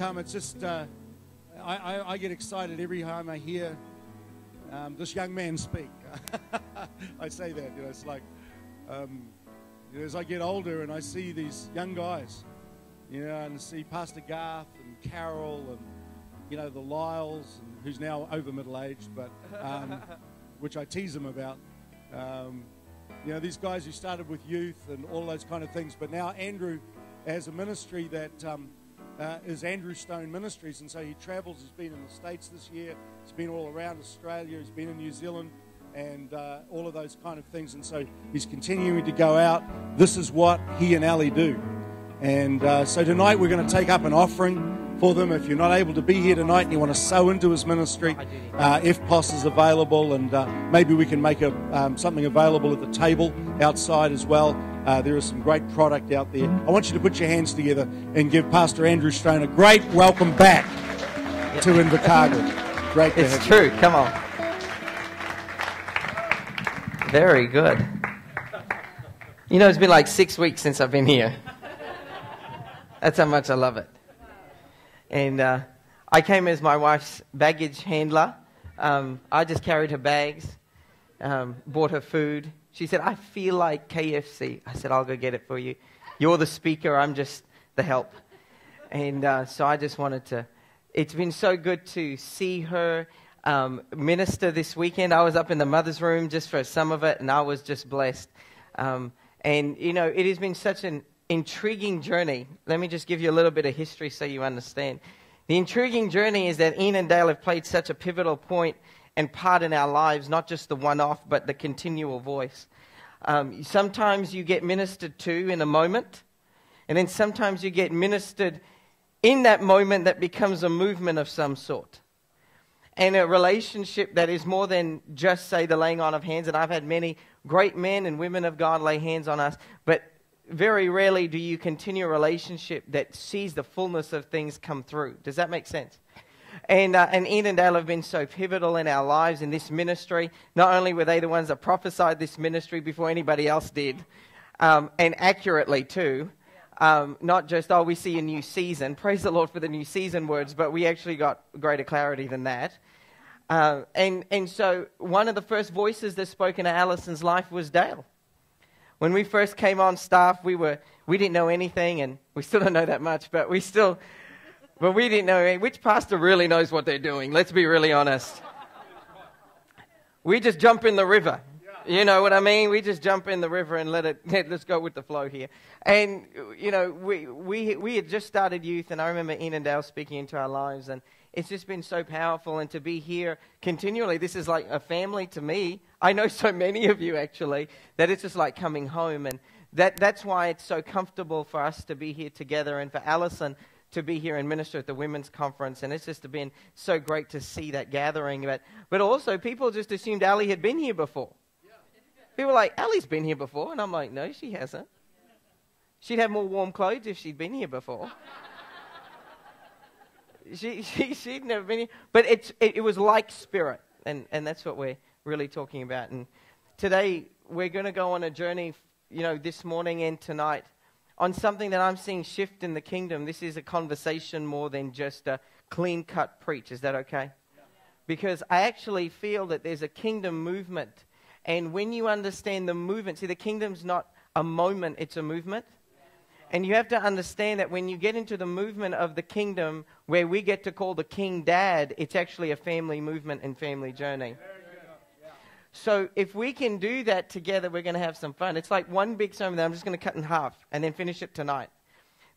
come. It's just, uh, I, I, I, get excited every time I hear um, this young man speak. I say that, you know, it's like, um, you know, as I get older and I see these young guys, you know, and see Pastor Garth and Carol and, you know, the Lyles, and, who's now over middle aged, but, um, which I tease him about. Um, you know, these guys who started with youth and all those kind of things, but now Andrew has a ministry that um, uh, is Andrew Stone Ministries, and so he travels. He's been in the States this year. He's been all around Australia. He's been in New Zealand, and uh, all of those kind of things. And so he's continuing to go out. This is what he and Ali do. And uh, so tonight we're going to take up an offering for them. If you're not able to be here tonight and you want to sow into his ministry, uh, EFTPOS is available, and uh, maybe we can make a, um, something available at the table outside as well. Uh, there is some great product out there. I want you to put your hands together and give Pastor Andrew Stone a great welcome back to Invercargill. Great to It's true. You. Come on. Very good. You know, it's been like six weeks since I've been here. That's how much I love it. And uh, I came as my wife's baggage handler. Um, I just carried her bags, um, bought her food, she said, I feel like KFC. I said, I'll go get it for you. You're the speaker, I'm just the help. And uh, so I just wanted to. It's been so good to see her um, minister this weekend. I was up in the mother's room just for some of it, and I was just blessed. Um, and, you know, it has been such an intriguing journey. Let me just give you a little bit of history so you understand. The intriguing journey is that Ian and Dale have played such a pivotal point and part in our lives, not just the one off, but the continual voice. Um, sometimes you get ministered to in a moment, and then sometimes you get ministered in that moment that becomes a movement of some sort. And a relationship that is more than just, say, the laying on of hands. And I've had many great men and women of God lay hands on us, but very rarely do you continue a relationship that sees the fullness of things come through. Does that make sense? And, uh, and Ian and Dale have been so pivotal in our lives in this ministry. Not only were they the ones that prophesied this ministry before anybody else did, um, and accurately too. Um, not just, oh, we see a new season. Praise the Lord for the new season words, but we actually got greater clarity than that. Uh, and, and so one of the first voices that spoke into Allison's life was Dale. When we first came on staff, we, were, we didn't know anything, and we still don't know that much, but we still but we didn't know which pastor really knows what they're doing. Let's be really honest. We just jump in the river. You know what I mean? We just jump in the river and let it, let, us go with the flow here. And, you know, we, we, we had just started youth, and I remember Ian and Dale speaking into our lives, and it's just been so powerful. And to be here continually, this is like a family to me. I know so many of you, actually, that it's just like coming home. And that, that's why it's so comfortable for us to be here together, and for Allison to be here and minister at the women's conference, and it's just been so great to see that gathering. But, but also, people just assumed Ali had been here before. People were like, Ali's been here before. And I'm like, no, she hasn't. She'd have more warm clothes if she'd been here before. she, she, she'd never been here. But it's, it, it was like spirit, and, and that's what we're really talking about. And today, we're going to go on a journey, you know, this morning and tonight on something that I'm seeing shift in the kingdom. This is a conversation more than just a clean cut preach. Is that okay? Because I actually feel that there's a kingdom movement. And when you understand the movement, see, the kingdom's not a moment, it's a movement. And you have to understand that when you get into the movement of the kingdom, where we get to call the king dad, it's actually a family movement and family journey. So if we can do that together, we're going to have some fun. It's like one big sermon that I'm just going to cut in half and then finish it tonight.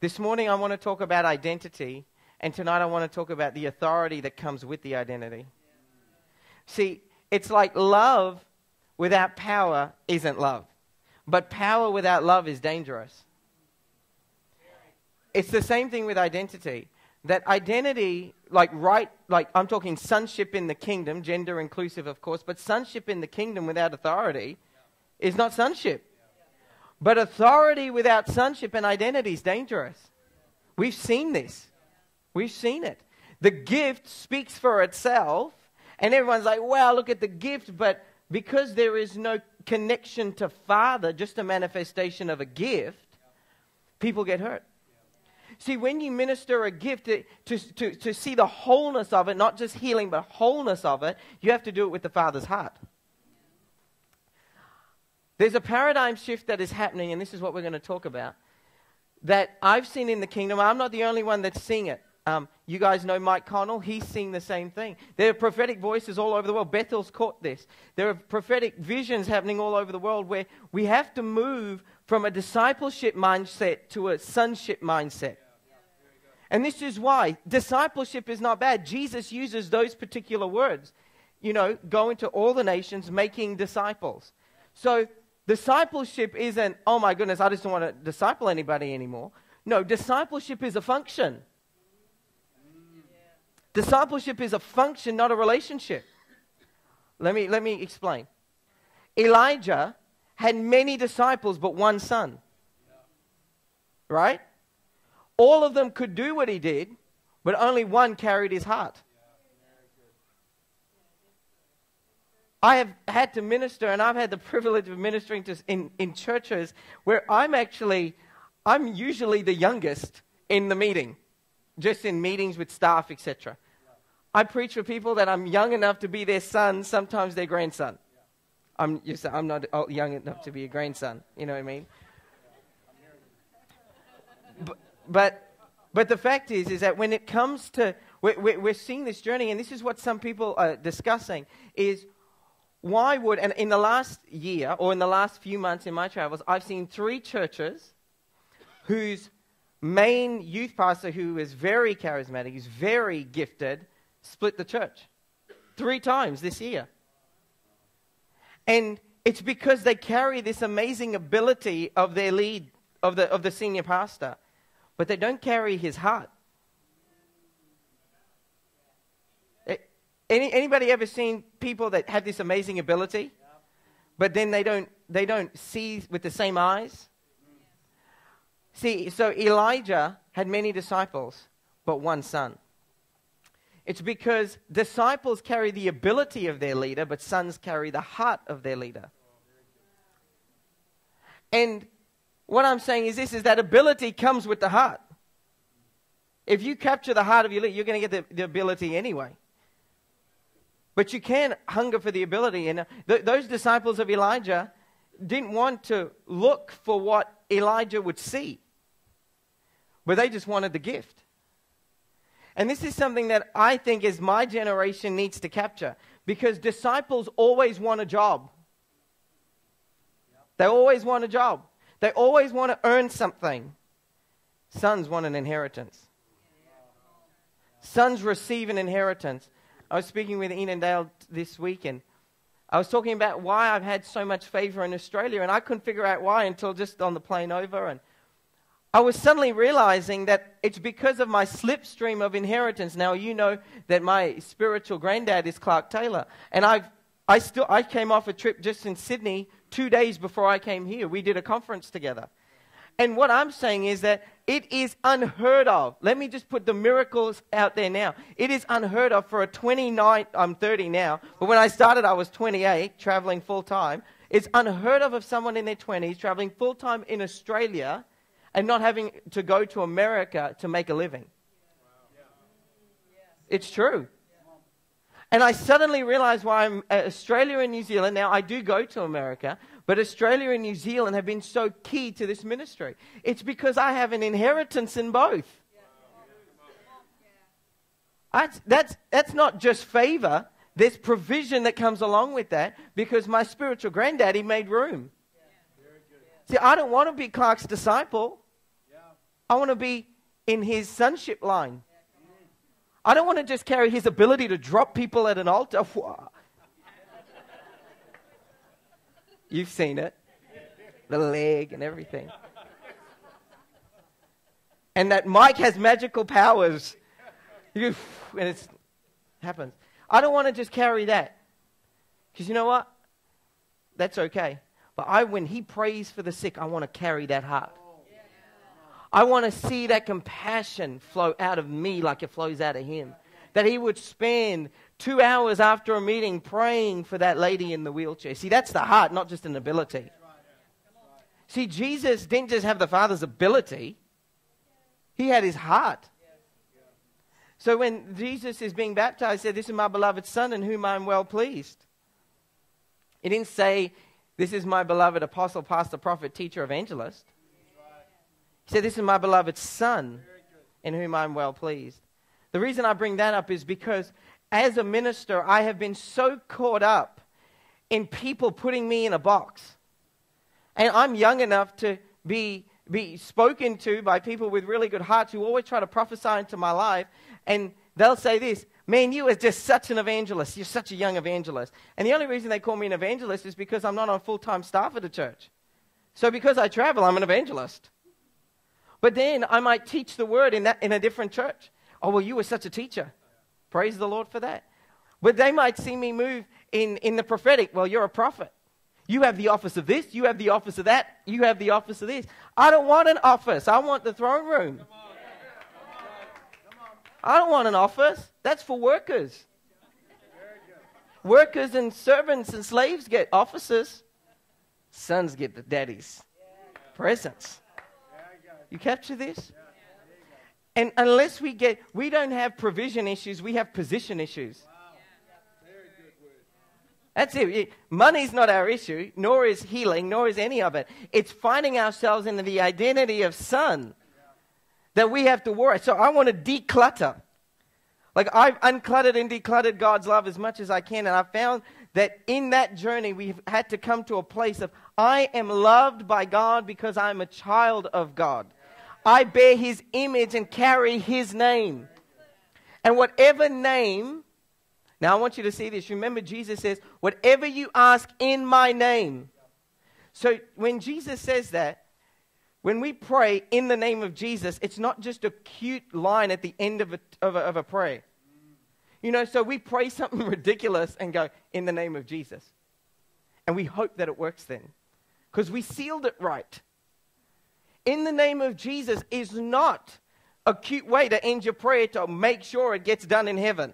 This morning, I want to talk about identity, and tonight, I want to talk about the authority that comes with the identity. See, it's like love without power isn't love, but power without love is dangerous. It's the same thing with identity that identity, like right, like I'm talking sonship in the kingdom, gender inclusive, of course, but sonship in the kingdom without authority is not sonship. But authority without sonship and identity is dangerous. We've seen this. We've seen it. The gift speaks for itself, and everyone's like, wow, look at the gift, but because there is no connection to Father, just a manifestation of a gift, people get hurt. See, when you minister a gift, to, to, to, to see the wholeness of it, not just healing, but wholeness of it, you have to do it with the Father's heart. There's a paradigm shift that is happening, and this is what we're going to talk about, that I've seen in the kingdom. I'm not the only one that's seeing it. Um, you guys know Mike Connell. He's seeing the same thing. There are prophetic voices all over the world. Bethel's caught this. There are prophetic visions happening all over the world where we have to move from a discipleship mindset to a sonship mindset. And this is why discipleship is not bad. Jesus uses those particular words. You know, go into all the nations, making disciples. So discipleship isn't, oh my goodness, I just don't want to disciple anybody anymore. No, discipleship is a function. Discipleship is a function, not a relationship. Let me, let me explain. Elijah had many disciples, but one son. Right? All of them could do what he did, but only one carried his heart. I have had to minister, and I've had the privilege of ministering to, in, in churches where I'm actually, I'm usually the youngest in the meeting, just in meetings with staff, etc. I preach for people that I'm young enough to be their son, sometimes their grandson. I'm, I'm not young enough to be a grandson. You know what I mean? But, but, but the fact is, is that when it comes to, we're, we're seeing this journey, and this is what some people are discussing, is why would, and in the last year, or in the last few months in my travels, I've seen three churches whose main youth pastor, who is very charismatic, is very gifted, split the church three times this year. And it's because they carry this amazing ability of their lead, of the, of the senior pastor, but they don't carry his heart. Eh, any, anybody ever seen people that have this amazing ability, but then they don't, they don't see with the same eyes? See, so Elijah had many disciples, but one son. It's because disciples carry the ability of their leader, but sons carry the heart of their leader. And what I'm saying is this is that ability comes with the heart. If you capture the heart of your leader, you're going to get the, the ability anyway. But you can hunger for the ability. And uh, th- those disciples of Elijah didn't want to look for what Elijah would see, but they just wanted the gift. And this is something that I think as my generation needs to capture because disciples always want a job. They always want a job. They always want to earn something. Sons want an inheritance. Sons receive an inheritance. I was speaking with Ian and Dale this week, and I was talking about why I've had so much favor in Australia, and I couldn't figure out why until just on the plane over. And I was suddenly realizing that it's because of my slipstream of inheritance. Now, you know that my spiritual granddad is Clark Taylor. And I've, I, still, I came off a trip just in Sydney two days before I came here. We did a conference together. And what I'm saying is that it is unheard of. Let me just put the miracles out there now. It is unheard of for a 29, I'm 30 now, but when I started, I was 28, traveling full time. It's unheard of of someone in their 20s traveling full time in Australia and not having to go to America to make a living. It's true. And I suddenly realized why I'm uh, Australia and New Zealand. Now, I do go to America, but Australia and New Zealand have been so key to this ministry. It's because I have an inheritance in both. That's, that's, that's not just favor, there's provision that comes along with that because my spiritual granddaddy made room. See, I don't want to be Clark's disciple. I want to be in his sonship line. I don't want to just carry his ability to drop people at an altar. You've seen it. The leg and everything. And that Mike has magical powers. and it happens. I don't want to just carry that. Because you know what? That's okay. But I, when he prays for the sick, I want to carry that heart. I want to see that compassion flow out of me like it flows out of him. That he would spend two hours after a meeting praying for that lady in the wheelchair. See, that's the heart, not just an ability. See, Jesus didn't just have the Father's ability, He had his heart. So when Jesus is being baptized, he said, This is my beloved Son in whom I am well pleased. He didn't say, This is my beloved apostle, pastor, prophet, teacher, evangelist. He said, This is my beloved Son in whom I am well pleased. The reason I bring that up is because as a minister, I have been so caught up in people putting me in a box. And I'm young enough to be, be spoken to by people with really good hearts who always try to prophesy into my life. And they'll say this Man, you are just such an evangelist. You're such a young evangelist. And the only reason they call me an evangelist is because I'm not on full time staff at a church. So because I travel, I'm an evangelist. But then I might teach the word in, that, in a different church. Oh, well, you were such a teacher. Praise the Lord for that. But they might see me move in, in the prophetic. Well, you're a prophet. You have the office of this, you have the office of that, you have the office of this. I don't want an office. I want the throne room. I don't want an office. That's for workers. Workers and servants and slaves get offices. Sons get the daddies. presents. You capture this? And unless we get, we don't have provision issues, we have position issues. That's it. Money's not our issue, nor is healing, nor is any of it. It's finding ourselves in the identity of son that we have to worry. So I want to declutter. Like I've uncluttered and decluttered God's love as much as I can, and I found that in that journey we've had to come to a place of I am loved by God because I'm a child of God. I bear his image and carry his name. And whatever name now, I want you to see this. Remember, Jesus says, Whatever you ask in my name. So, when Jesus says that, when we pray in the name of Jesus, it's not just a cute line at the end of a, of a, of a prayer. You know, so we pray something ridiculous and go, In the name of Jesus. And we hope that it works then, because we sealed it right. In the name of Jesus is not a cute way to end your prayer to make sure it gets done in heaven.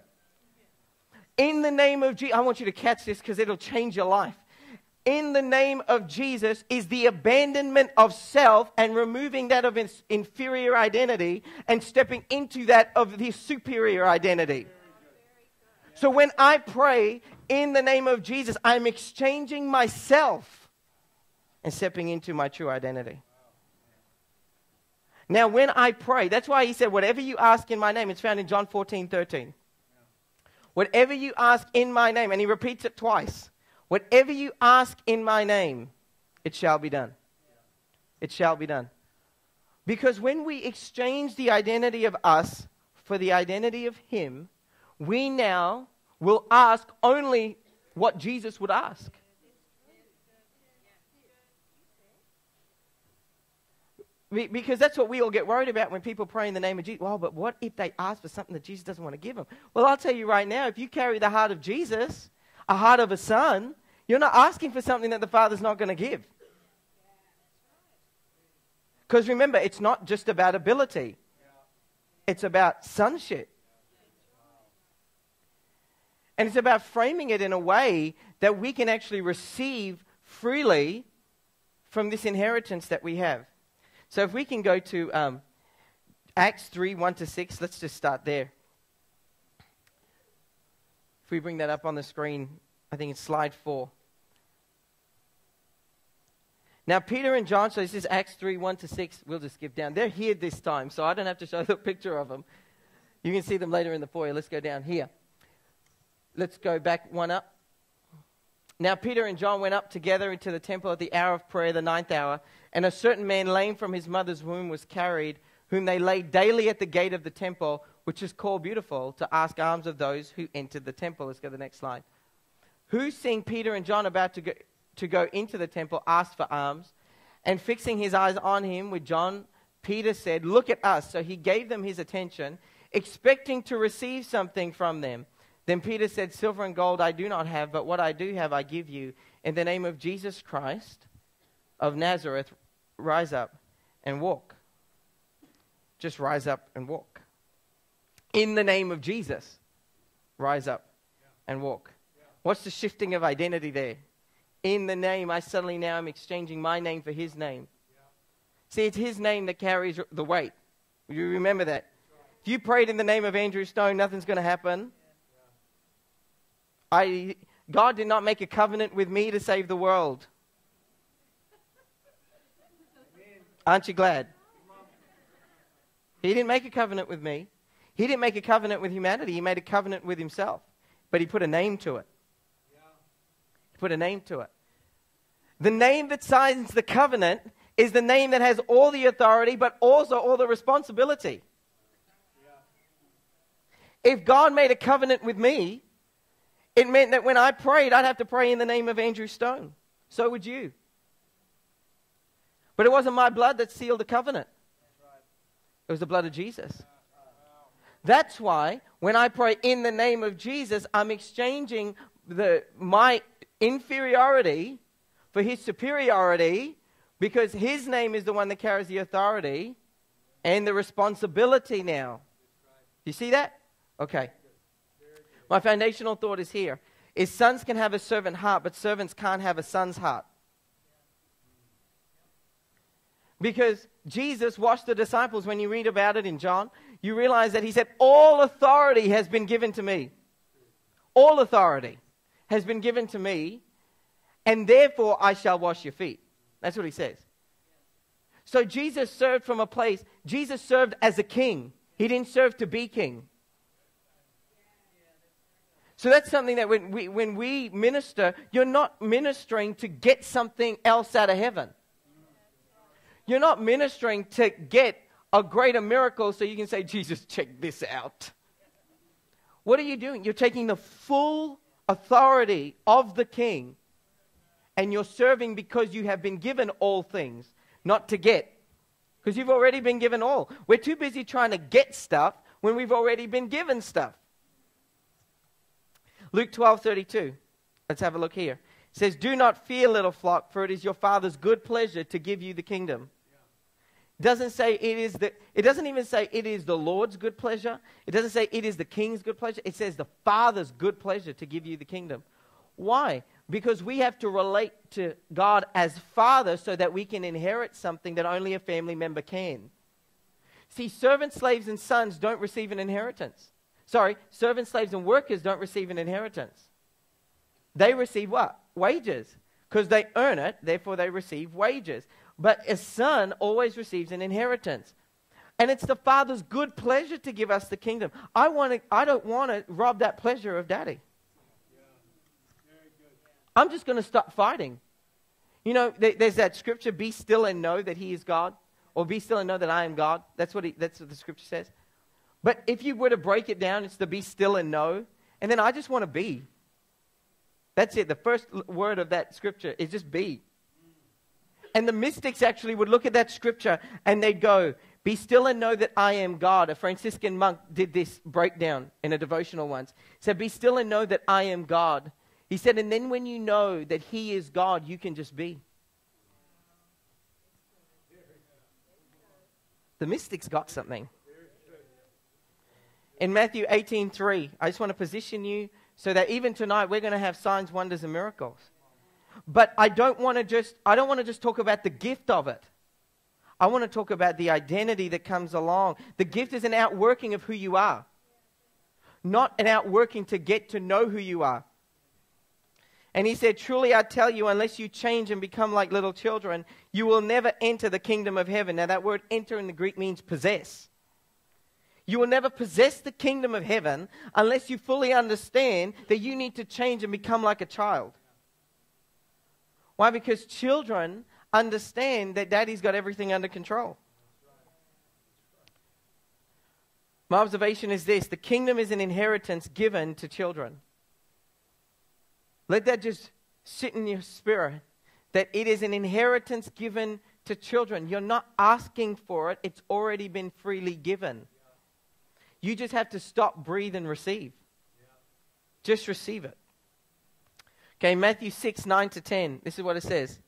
In the name of Jesus, I want you to catch this because it'll change your life. In the name of Jesus is the abandonment of self and removing that of inferior identity and stepping into that of the superior identity. So when I pray in the name of Jesus, I'm exchanging myself and stepping into my true identity. Now, when I pray, that's why he said, whatever you ask in my name, it's found in John 14, 13. Whatever you ask in my name, and he repeats it twice. Whatever you ask in my name, it shall be done. It shall be done. Because when we exchange the identity of us for the identity of him, we now will ask only what Jesus would ask. Because that's what we all get worried about when people pray in the name of Jesus. Well, but what if they ask for something that Jesus doesn't want to give them? Well, I'll tell you right now, if you carry the heart of Jesus, a heart of a son, you're not asking for something that the Father's not going to give. Because remember, it's not just about ability, it's about sonship. And it's about framing it in a way that we can actually receive freely from this inheritance that we have. So if we can go to um, Acts 3 1 to 6, let's just start there. If we bring that up on the screen, I think it's slide 4. Now, Peter and John, so this is Acts 3 1 to 6. We'll just skip down. They're here this time, so I don't have to show the picture of them. You can see them later in the foyer. Let's go down here. Let's go back one up. Now, Peter and John went up together into the temple at the hour of prayer, the ninth hour, and a certain man lame from his mother's womb was carried, whom they laid daily at the gate of the temple, which is called Beautiful, to ask alms of those who entered the temple. Let's go to the next slide. Who, seeing Peter and John about to go, to go into the temple, asked for alms, and fixing his eyes on him with John, Peter said, Look at us. So he gave them his attention, expecting to receive something from them. Then Peter said, Silver and gold I do not have, but what I do have I give you. In the name of Jesus Christ of Nazareth, rise up and walk. Just rise up and walk. In the name of Jesus, rise up and walk. What's the shifting of identity there? In the name, I suddenly now am exchanging my name for his name. See, it's his name that carries the weight. You remember that? If you prayed in the name of Andrew Stone, nothing's going to happen. I, God did not make a covenant with me to save the world. Aren't you glad? He didn't make a covenant with me. He didn't make a covenant with humanity. He made a covenant with himself. But he put a name to it. He put a name to it. The name that signs the covenant is the name that has all the authority, but also all the responsibility. If God made a covenant with me, it meant that when I prayed, I'd have to pray in the name of Andrew Stone. So would you. But it wasn't my blood that sealed the covenant, it was the blood of Jesus. That's why when I pray in the name of Jesus, I'm exchanging the, my inferiority for his superiority because his name is the one that carries the authority and the responsibility now. You see that? Okay. My foundational thought is here is sons can have a servant heart, but servants can't have a son's heart. Because Jesus washed the disciples, when you read about it in John, you realize that he said, All authority has been given to me. All authority has been given to me, and therefore I shall wash your feet. That's what he says. So Jesus served from a place, Jesus served as a king. He didn't serve to be king. So that's something that when we, when we minister, you're not ministering to get something else out of heaven. You're not ministering to get a greater miracle so you can say, Jesus, check this out. What are you doing? You're taking the full authority of the king and you're serving because you have been given all things, not to get. Because you've already been given all. We're too busy trying to get stuff when we've already been given stuff. Luke 12 32. Let's have a look here. It says, Do not fear, little flock, for it is your Father's good pleasure to give you the kingdom doesn't say it is the it doesn't even say it is the lord's good pleasure. It doesn't say it is the king's good pleasure. It says the father's good pleasure to give you the kingdom. Why? Because we have to relate to god as father so that we can inherit something that only a family member can. See servants slaves and sons don't receive an inheritance. Sorry servants slaves and workers don't receive an inheritance. They receive what? Wages. Because they earn it therefore they receive wages but a son always receives an inheritance. And it's the Father's good pleasure to give us the kingdom. I, want to, I don't want to rob that pleasure of Daddy. I'm just going to stop fighting. You know, there's that scripture, be still and know that He is God, or be still and know that I am God. That's what, he, that's what the scripture says. But if you were to break it down, it's to be still and know. And then I just want to be. That's it. The first word of that scripture is just be. And the mystics actually would look at that scripture and they'd go, Be still and know that I am God. A Franciscan monk did this breakdown in a devotional once. He said, Be still and know that I am God. He said, And then when you know that He is God, you can just be. The mystics got something. In Matthew 18:3, I just want to position you so that even tonight we're going to have signs, wonders, and miracles. But I don't want to just I don't want to just talk about the gift of it. I want to talk about the identity that comes along. The gift is an outworking of who you are. Not an outworking to get to know who you are. And he said, Truly I tell you, unless you change and become like little children, you will never enter the kingdom of heaven. Now, that word enter in the Greek means possess. You will never possess the kingdom of heaven unless you fully understand that you need to change and become like a child. Why? Because children understand that daddy's got everything under control. My observation is this the kingdom is an inheritance given to children. Let that just sit in your spirit that it is an inheritance given to children. You're not asking for it, it's already been freely given. You just have to stop, breathe, and receive. Just receive it. Okay, Matthew 6, 9 to 10. This is what it says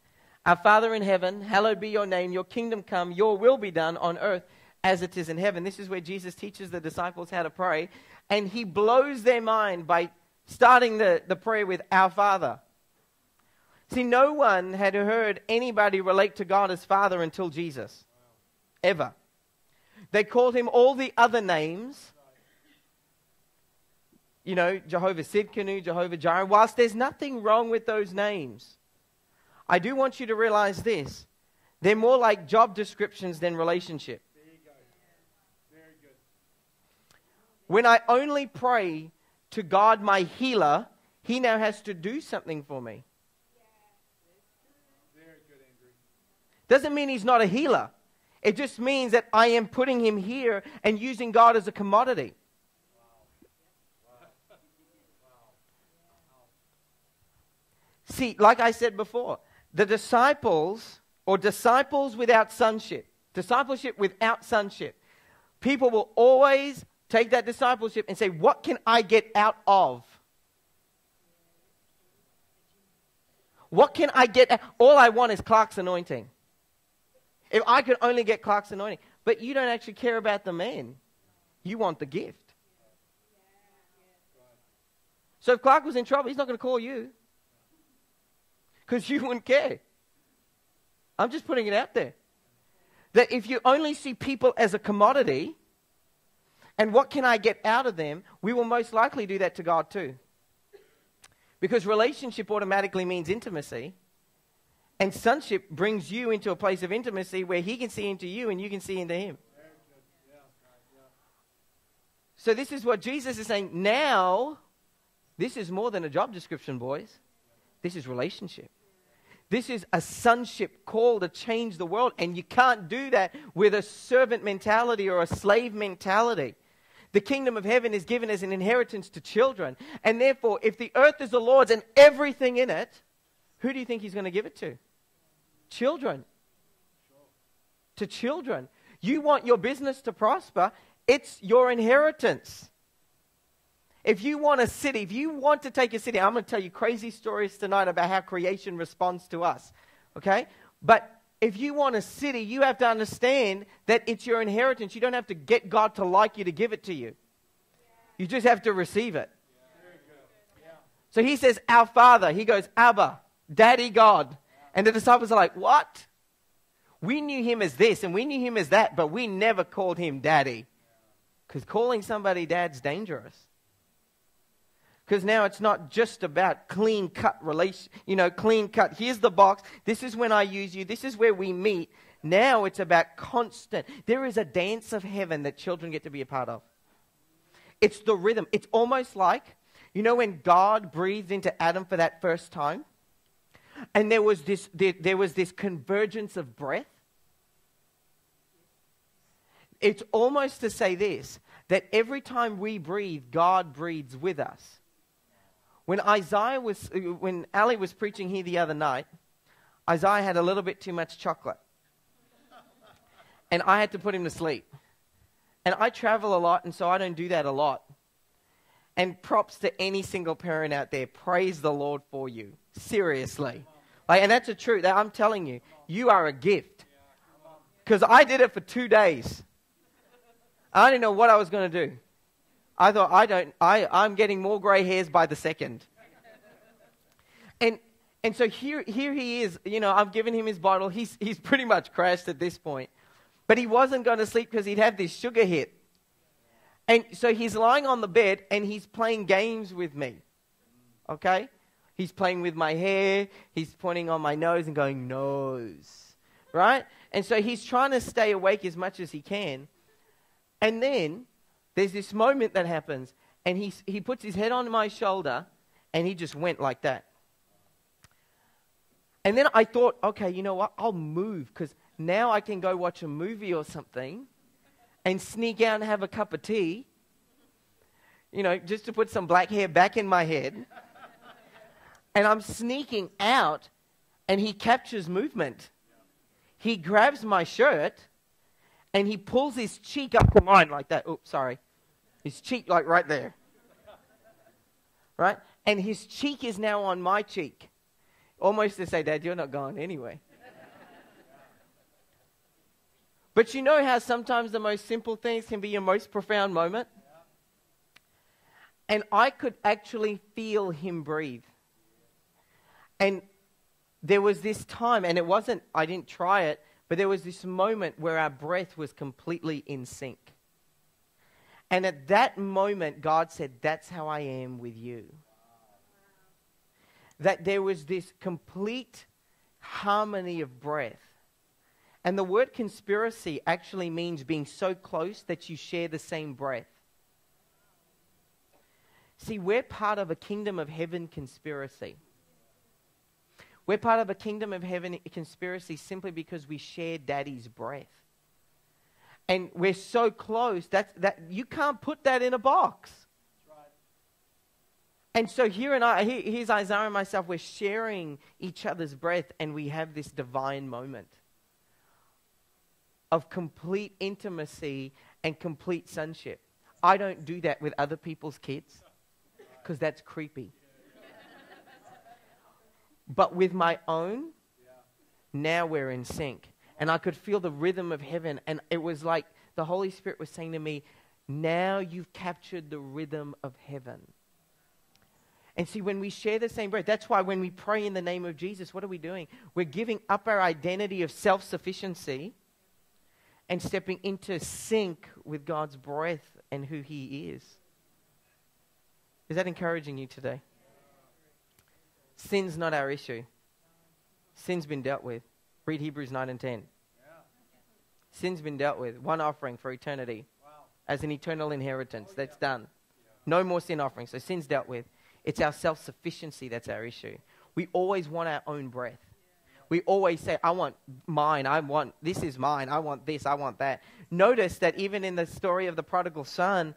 Our Father in heaven, hallowed be your name, your kingdom come, your will be done on earth as it is in heaven. This is where Jesus teaches the disciples how to pray, and he blows their mind by starting the, the prayer with Our Father. See, no one had heard anybody relate to God as Father until Jesus. Ever. They called him all the other names. You know, Jehovah Sidkenu, Jehovah Jireh. Whilst there's nothing wrong with those names, I do want you to realize this. They're more like job descriptions than relationship. When I only pray to God, my healer, he now has to do something for me. Doesn't mean he's not a healer. It just means that I am putting him here and using God as a commodity. See, like I said before, the disciples, or disciples without sonship, discipleship without sonship, people will always take that discipleship and say, What can I get out of? What can I get? All I want is Clark's anointing. If I could only get Clark's anointing. But you don't actually care about the man, you want the gift. So if Clark was in trouble, he's not going to call you because you wouldn't care. I'm just putting it out there. That if you only see people as a commodity, and what can I get out of them, we will most likely do that to God too. Because relationship automatically means intimacy. And sonship brings you into a place of intimacy where he can see into you and you can see into him. So, this is what Jesus is saying. Now, this is more than a job description, boys. This is relationship. This is a sonship call to change the world. And you can't do that with a servant mentality or a slave mentality. The kingdom of heaven is given as an inheritance to children. And therefore, if the earth is the Lord's and everything in it, who do you think he's going to give it to? Children. To children. You want your business to prosper, it's your inheritance. If you want a city, if you want to take a city, I'm going to tell you crazy stories tonight about how creation responds to us. Okay? But if you want a city, you have to understand that it's your inheritance. You don't have to get God to like you to give it to you. You just have to receive it. So he says, Our Father. He goes, Abba, Daddy God. And the disciples are like, What? We knew him as this and we knew him as that, but we never called him daddy. Because calling somebody dad's dangerous. Because now it's not just about clean cut relation, you know, clean cut. Here's the box. This is when I use you. This is where we meet. Now it's about constant. There is a dance of heaven that children get to be a part of. It's the rhythm. It's almost like, you know, when God breathed into Adam for that first time? and there was this, there, there was this convergence of breath. It's almost to say this that every time we breathe, God breathes with us. When Isaiah was, uh, when Ali was preaching here the other night, Isaiah had a little bit too much chocolate. And I had to put him to sleep. And I travel a lot, and so I don't do that a lot. And props to any single parent out there. Praise the Lord for you. Seriously. Like, and that's the truth. That I'm telling you, you are a gift. Because I did it for two days. I didn't know what I was going to do. I thought, I don't, I, I'm getting more gray hairs by the second. And, and so here, here he is. You know, I've given him his bottle. He's, he's pretty much crashed at this point. But he wasn't going to sleep because he'd had this sugar hit. And so he's lying on the bed and he's playing games with me. Okay? He's playing with my hair. He's pointing on my nose and going, nose. Right? And so he's trying to stay awake as much as he can. And then there's this moment that happens, and he, he puts his head on my shoulder, and he just went like that. And then I thought, okay, you know what? I'll move because now I can go watch a movie or something and sneak out and have a cup of tea. You know, just to put some black hair back in my head and I'm sneaking out, and he captures movement. He grabs my shirt, and he pulls his cheek up to mine like that. Oops, sorry. His cheek, like right there. Right? And his cheek is now on my cheek. Almost to say, Dad, you're not gone anyway. But you know how sometimes the most simple things can be your most profound moment? And I could actually feel him breathe. And there was this time, and it wasn't, I didn't try it, But there was this moment where our breath was completely in sync. And at that moment, God said, That's how I am with you. That there was this complete harmony of breath. And the word conspiracy actually means being so close that you share the same breath. See, we're part of a kingdom of heaven conspiracy. We're part of a kingdom of heaven conspiracy simply because we share daddy's breath. And we're so close that, that you can't put that in a box. And so here and I, here's Isaiah and myself, we're sharing each other's breath and we have this divine moment of complete intimacy and complete sonship. I don't do that with other people's kids because that's creepy. But with my own, now we're in sync. And I could feel the rhythm of heaven. And it was like the Holy Spirit was saying to me, Now you've captured the rhythm of heaven. And see, when we share the same breath, that's why when we pray in the name of Jesus, what are we doing? We're giving up our identity of self sufficiency and stepping into sync with God's breath and who He is. Is that encouraging you today? Sin's not our issue. Sin's been dealt with. Read Hebrews 9 and 10. Sin's been dealt with. One offering for eternity as an eternal inheritance. That's done. No more sin offerings. So sin's dealt with. It's our self sufficiency that's our issue. We always want our own breath. We always say, I want mine. I want, this is mine. I want this. I want that. Notice that even in the story of the prodigal son,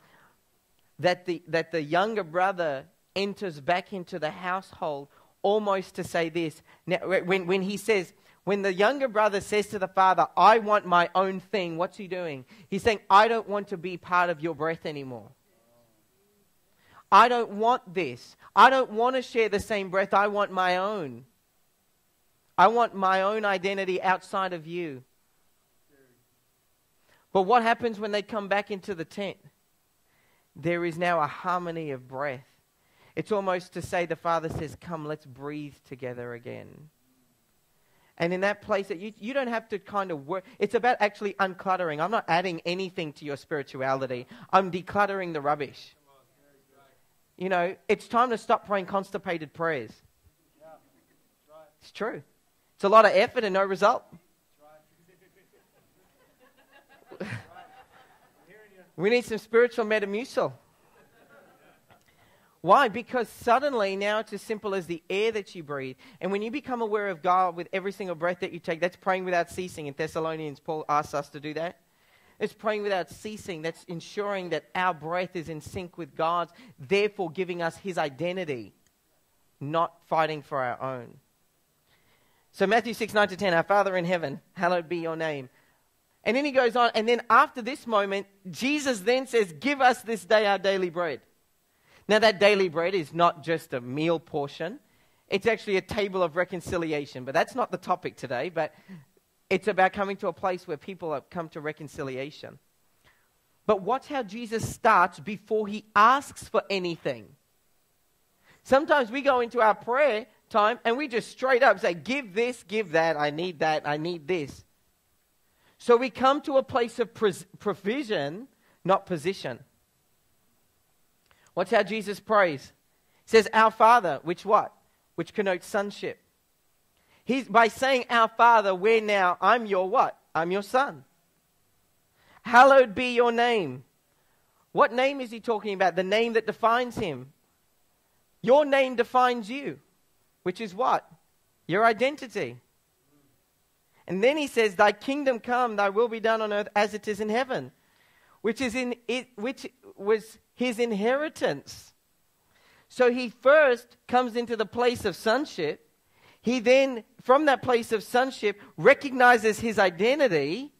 that the, that the younger brother enters back into the household almost to say this. Now, when, when he says, when the younger brother says to the father, I want my own thing, what's he doing? He's saying, I don't want to be part of your breath anymore. I don't want this. I don't want to share the same breath. I want my own. I want my own identity outside of you. But what happens when they come back into the tent? there is now a harmony of breath. It's almost to say the Father says, Come, let's breathe together again. And in that place, that you, you don't have to kind of work. It's about actually uncluttering. I'm not adding anything to your spirituality. I'm decluttering the rubbish. You know, it's time to stop praying constipated prayers. It's true. It's a lot of effort and no result. We need some spiritual metamucil. Why? Because suddenly now it's as simple as the air that you breathe. And when you become aware of God with every single breath that you take, that's praying without ceasing. In Thessalonians, Paul asks us to do that. It's praying without ceasing. That's ensuring that our breath is in sync with God's, therefore giving us his identity, not fighting for our own. So, Matthew 6, 9 to 10, Our Father in heaven, hallowed be your name. And then he goes on, and then after this moment, Jesus then says, Give us this day our daily bread. Now, that daily bread is not just a meal portion, it's actually a table of reconciliation. But that's not the topic today, but it's about coming to a place where people have come to reconciliation. But watch how Jesus starts before he asks for anything. Sometimes we go into our prayer time and we just straight up say, Give this, give that, I need that, I need this. So we come to a place of provision, not position. What's how Jesus prays? He says, Our Father, which what? Which connotes sonship. He's by saying our Father, we're now, I'm your what? I'm your son. Hallowed be your name. What name is he talking about? The name that defines him. Your name defines you, which is what? Your identity. And then he says, Thy kingdom come, thy will be done on earth as it is in heaven, which, is in it, which was his inheritance. So he first comes into the place of sonship. He then, from that place of sonship, recognizes his identity.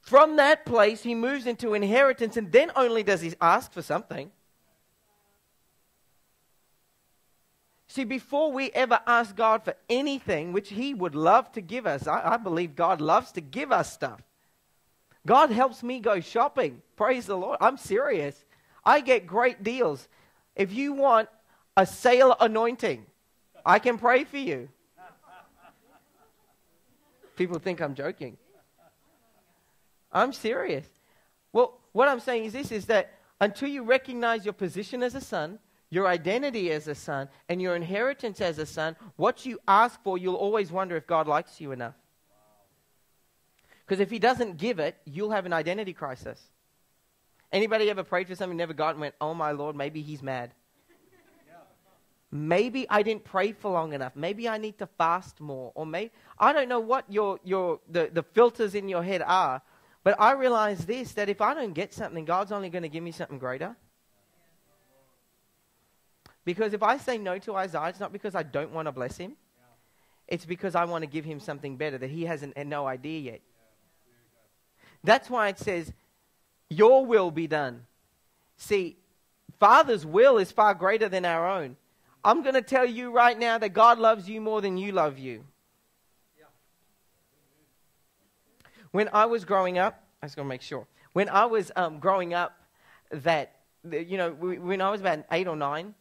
From that place, he moves into inheritance, and then only does he ask for something. See, before we ever ask God for anything, which He would love to give us, I, I, believe God loves to give us stuff. God helps me go shopping. Praise the Lord. I'm serious. I get great deals. If you want a sale anointing, I can pray for you. People think I'm joking. I'm serious. Well, what I'm saying is this is that until you recognize your position as a son, your identity as a son, and your inheritance as a son, what you ask for, you'll always wonder if God likes you enough. Because if he doesn't give it, you'll have an identity crisis. Anybody ever prayed for something never got and went, "Oh my Lord, maybe he's mad." Maybe I didn't pray for long enough. Maybe I need to fast more. Or maybe I don't know what your, your the, the filters in your head are, but I realize this that if I don't get something, God's only going to give me something greater. Because if I say no to Isaiah, it's not because I don't want to bless him. It's because I want to give him something better that he hasn't had no idea yet. That's why it says, Your will be done. See, Father's will is far greater than our own. I'm going to tell you right now that God loves you more than you love you. When I was growing up, I was going to make sure. When I was um, growing up, that, you know, when I was about eight or nine,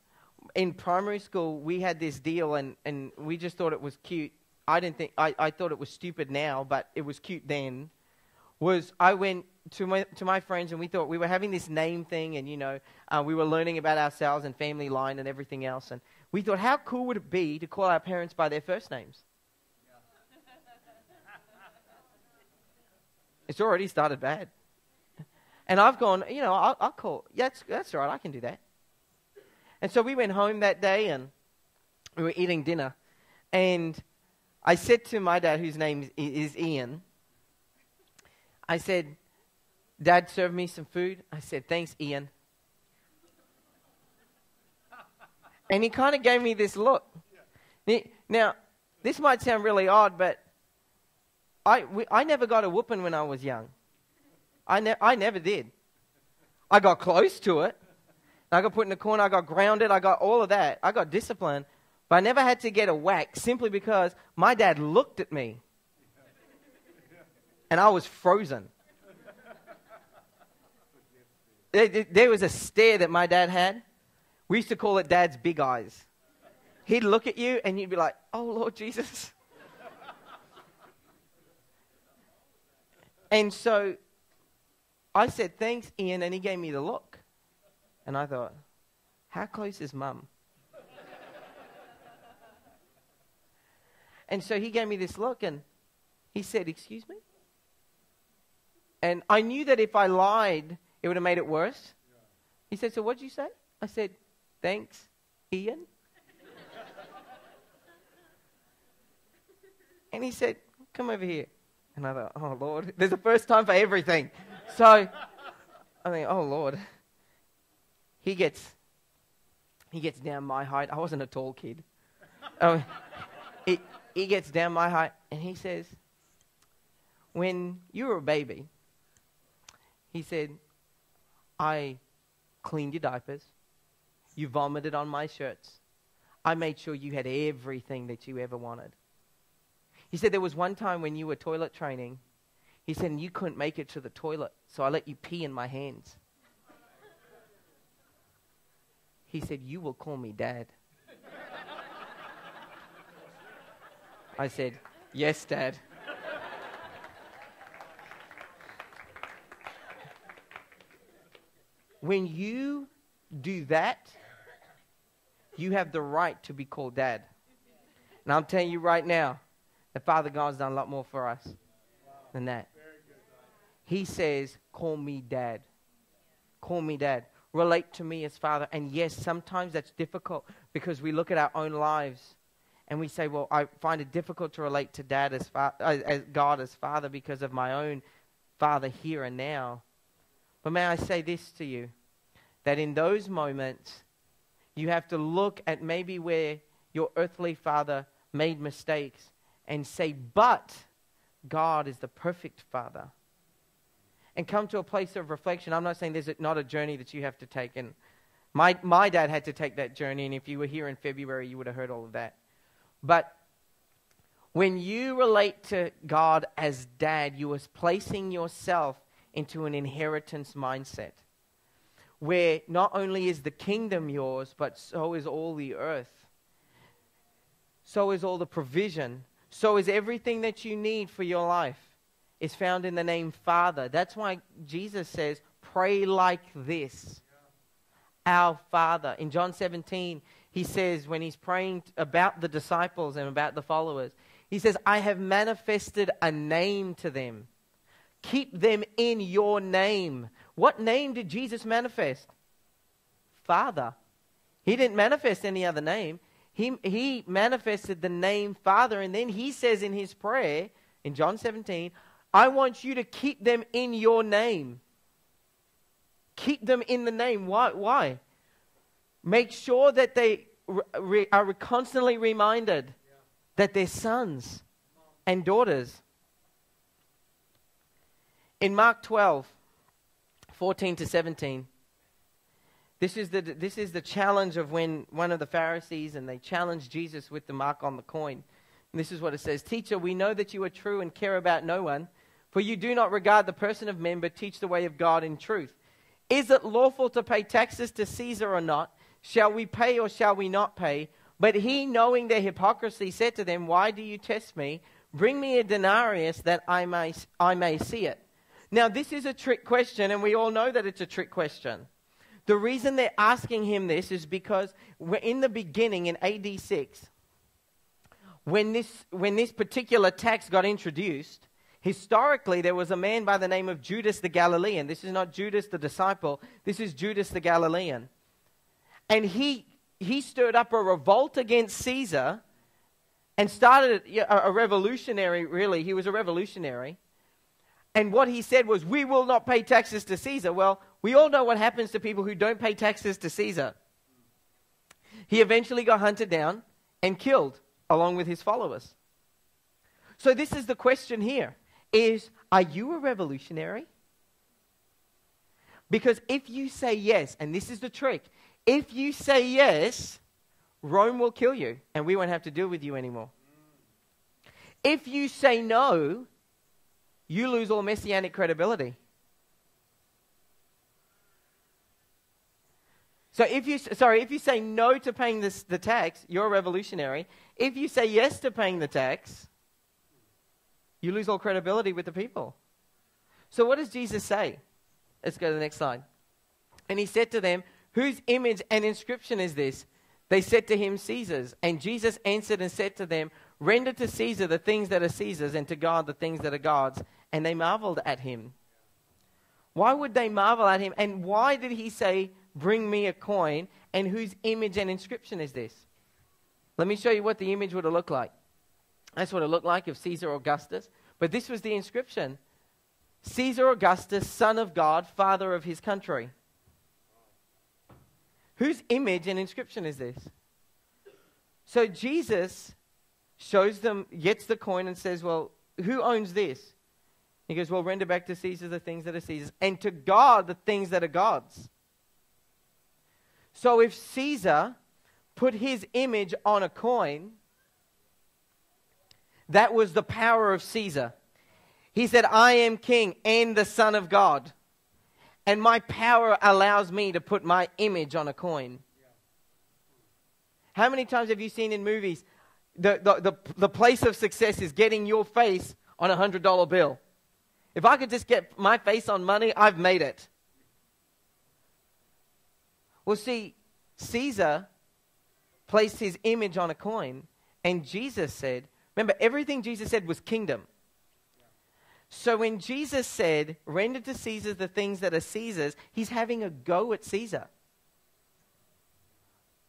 in primary school, we had this deal, and, and we just thought it was cute. I didn't think, I, I thought it was stupid now, but it was cute then was I went to my, to my friends and we thought we were having this name thing and, you know, uh, we were learning about ourselves and family line and everything else. And we thought, how cool would it be to call our parents by their first names? it's already started bad. And I've gone, you know, I'll, I'll call. Yeah, that's, that's right, I can do that. And so we went home that day and we were eating dinner. And I said to my dad, whose name is Ian, I said, Dad served me some food. I said, Thanks, Ian. And he kind of gave me this look. Now, this might sound really odd, but I, we, I never got a whooping when I was young. I, ne- I never did. I got close to it. I got put in the corner. I got grounded. I got all of that. I got disciplined. But I never had to get a whack simply because my dad looked at me and I was frozen. There was a stare that my dad had. We used to call it Dad's big eyes. He'd look at you and you'd be like, oh, Lord Jesus. and so I said, thanks, Ian, and he gave me the look. And I thought, how close is mum? and so he gave me this look and he said, excuse me? And I knew that if I lied, it would have made it worse. He said, So what'd you say? I said, Thanks, Ian. and he said, Come over here. And I thought, Oh, Lord, there's a first time for everything. So I think, Oh, Lord. He gets, he gets down my height. I wasn't a tall kid. Oh, he, he gets down my height and he says, When you were a baby, he said, I cleaned your diapers. You vomited on my shirts. I made sure you had everything that you ever wanted. He said there was one time when you were toilet training. He said you couldn't make it to the toilet, so I let you pee in my hands. He said, You will call me dad. I said, Yes, dad. When you do that, you have the right to be called dad. And I'm telling you right now, the Father God's done a lot more for us than that. He says, Call me dad. Call me dad. Relate to me as father. And yes, sometimes that's difficult because we look at our own lives and we say, Well, I find it difficult to relate to dad as, fa- as God as father because of my own father here and now. But may I say this to you that in those moments, you have to look at maybe where your earthly father made mistakes and say, But God is the perfect father. And come to a place of reflection. I'm not saying there's not a journey that you have to take. And my, my dad had to take that journey. And if you were here in February, you would have heard all of that. But when you relate to God as dad, you are placing yourself into an inheritance mindset where not only is the kingdom yours, but so is all the earth. So is all the provision. So is everything that you need for your life. is found in the name Father. That's why Jesus says, pray like this. Our Father. In John 17, he says, when he's praying about the disciples and about the followers, he says, I have manifested a name to them. Keep them in your name. What name did Jesus manifest? Father. He didn't manifest any other name. He, he manifested the name Father, and then he says in his prayer in John 17, I want you to keep them in your name. Keep them in the name. Why? Why? Make sure that they re- are constantly reminded that they're sons and daughters. In Mark 12, 14 to 17, this is, the, this is the challenge of when one of the Pharisees and they challenged Jesus with the mark on the coin. And this is what it says Teacher, we know that you are true and care about no one, for you do not regard the person of men, but teach the way of God in truth. Is it lawful to pay taxes to Caesar or not? Shall we pay or shall we not pay? But he, knowing their hypocrisy, said to them, Why do you test me? Bring me a denarius that I may, I may see it. Now, this is a trick question, and we all know that it's a trick question. The reason they're asking him this is because in the beginning, in AD 6, when this, when this particular tax got introduced, historically there was a man by the name of Judas the Galilean. This is not Judas the disciple, this is Judas the Galilean. And he, he stirred up a revolt against Caesar and started a, a revolutionary, really. He was a revolutionary. And what he said was, We will not pay taxes to Caesar. Well, we all know what happens to people who don't pay taxes to Caesar. He eventually got hunted down and killed along with his followers. So this is the question here is are you a revolutionary? Because if you say yes, and this is the trick, if you say yes, Rome will kill you and we won't have to deal with you anymore. If you say no, you lose all messianic credibility. So if you sorry, if you say no to paying this, the tax, you're a revolutionary. If you say yes to paying the tax, you lose all credibility with the people. So what does Jesus say? Let's go to the next slide. And he said to them, Whose image and inscription is this? They said to him, Caesar's. And Jesus answered and said to them, Render to Caesar the things that are Caesar's, and to God the things that are God's. And they marveled at him. Why would they marvel at him? And why did he say, Bring me a coin. And whose image and inscription is this? Let me show you what the image would have looked like. That's what it looked like of Caesar Augustus. But this was the inscription Caesar Augustus, son of God, father of his country. Whose image and inscription is this? So Jesus shows them, gets the coin, and says, Well, who owns this? He goes, Well, render back to Caesar the things that are Caesar's, and to God the things that are God's. So if Caesar put his image on a coin, that was the power of Caesar. He said, I am king and the Son of God. And my power allows me to put my image on a coin. How many times have you seen in movies the, the, the, the place of success is getting your face on a $100 bill? If I could just get my face on money, I've made it. Well, see, Caesar placed his image on a coin, and Jesus said, remember, everything Jesus said was kingdom. So when Jesus said, render to Caesar the things that are Caesar's, he's having a go at Caesar.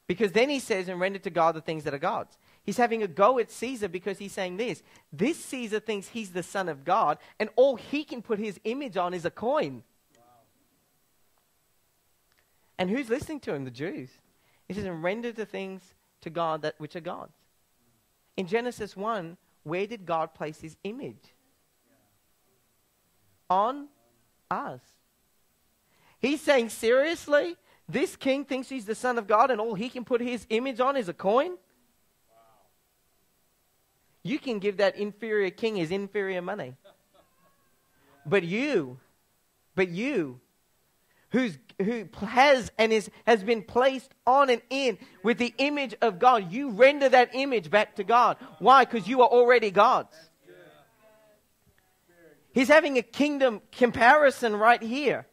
Because then he says, and render to God the things that are God's. He's having a go at Caesar because he's saying this. This Caesar thinks he's the son of God, and all he can put his image on is a coin. And who's listening to him? The Jews. He says, and render the things to God that which are God's. In Genesis 1, where did God place his image? On us. He's saying, seriously? This king thinks he's the son of God and all he can put his image on is a coin? You can give that inferior king his inferior money. But you, but you, who's, who has and is, has been placed on and in with the image of God, you render that image back to God. Why? Because you are already God's. He's having a kingdom comparison right here.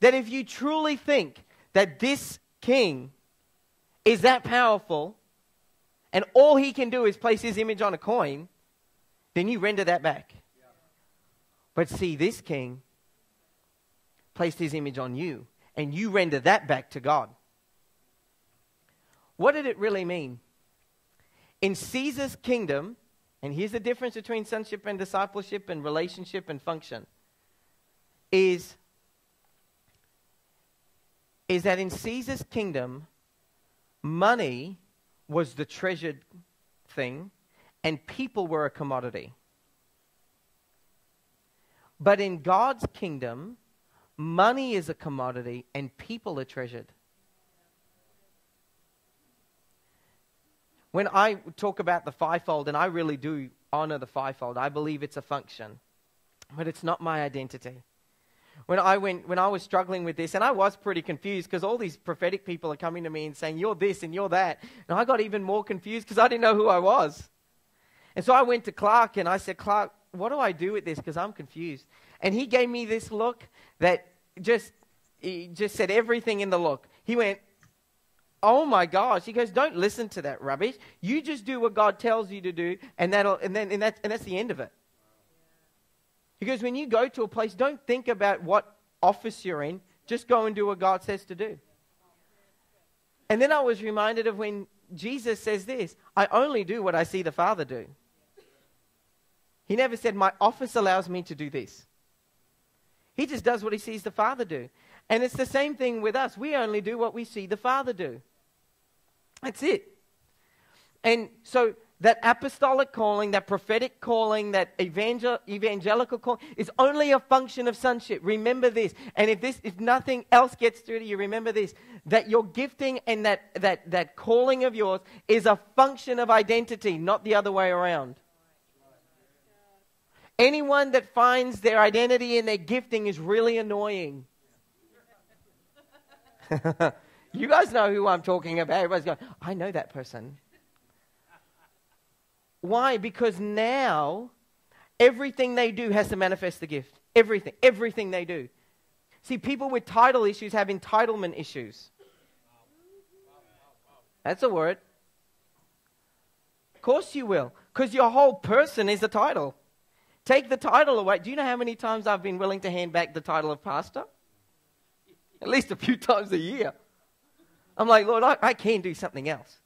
That if you truly think that this king is that powerful and all he can do is place his image on a coin, then you render that back. But see, this king placed his image on you, and you render that back to God. What did it really mean? In Caesar's kingdom, and here's the difference between sonship and discipleship and relationship and function, is, is that in Caesar's kingdom, money was the treasured thing and people were a commodity. But in God's kingdom, money is a commodity and people are treasured. When I talk about the fivefold, and I really do honor the fivefold, I believe it's a function, but it's not my identity. When I, went, when I was struggling with this, and I was pretty confused because all these prophetic people are coming to me and saying, You're this and you're that. And I got even more confused because I didn't know who I was. And so I went to Clark and I said, Clark, what do I do with this? Because I'm confused. And he gave me this look that just, he just said everything in the look. He went, Oh my gosh. He goes, Don't listen to that rubbish. You just do what God tells you to do, and, that'll, and, then, and, that, and that's the end of it. Goes, When you go to a place, don't think about what office you're in, just go and do what God says to do. And then I was reminded of when Jesus says this I only do what I see the Father do. He never said, My office allows me to do this. He just does what he sees the Father do. And it's the same thing with us. We only do what we see the Father do. That's it. And so that apostolic calling, that prophetic calling, that evangel- evangelical calling is only a function of sonship. Remember this. And if this if nothing else gets through to you, remember this. That your gifting and that, that, that calling of yours is a function of identity, not the other way around. Anyone that finds their identity in their gifting is really annoying. you guys know who I'm talking about. Everybody's going, I know that person. Why? Because now everything they do has to manifest the gift. Everything. Everything they do. See, people with title issues have entitlement issues. That's a word. Of course you will, because your whole person is a title. Take the title away. Do you know how many times I've been willing to hand back the title of pastor? At least a few times a year. I'm like, Lord, I, I can do something else.